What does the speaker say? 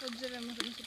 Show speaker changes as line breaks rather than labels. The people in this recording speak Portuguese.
To drzewem możemy się.